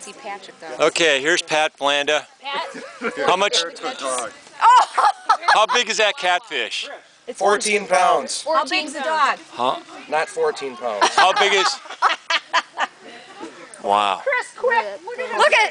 See Patrick though. Okay, here's Pat Blanda. How much? Oh! How big is that catfish? 14 pounds. How big's the dog? Huh? Not 14 pounds. How big is? Wow. Chris, quick! Look at look at.